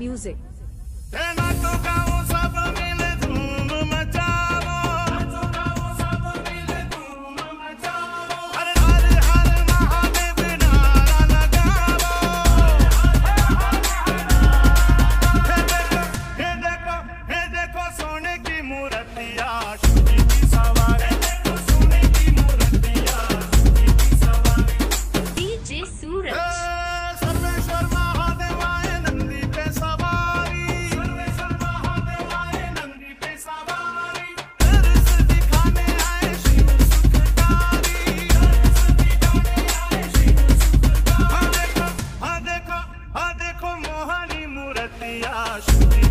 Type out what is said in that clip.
music. rush.